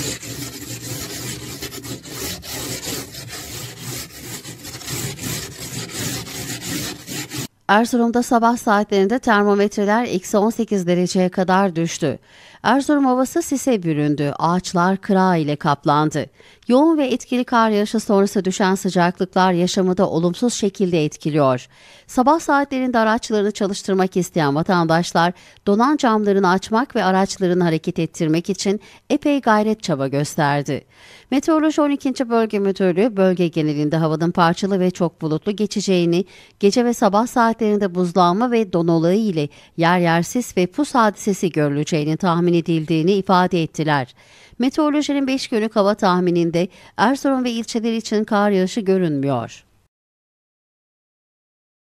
Thank you. Erzurum'da sabah saatlerinde termometreler eksi 18 dereceye kadar düştü. Erzurum havası sise büründü, ağaçlar kıra ile kaplandı. Yoğun ve etkili kar yağışı sonrası düşen sıcaklıklar yaşamı da olumsuz şekilde etkiliyor. Sabah saatlerinde araçlarını çalıştırmak isteyen vatandaşlar donan camlarını açmak ve araçlarını hareket ettirmek için epey gayret çaba gösterdi. Meteoroloji 12. Bölge Müdürlüğü bölge genelinde havanın parçalı ve çok bulutlu geçeceğini, gece ve sabah saatlerinde buzlanma ve donalığı ile yer yer sis ve pus hadisesi görüleceğini tahmin edildiğini ifade ettiler. Meteorolojinin 5 günlük hava tahmininde Erzurum ve ilçeleri için kar yağışı görünmüyor.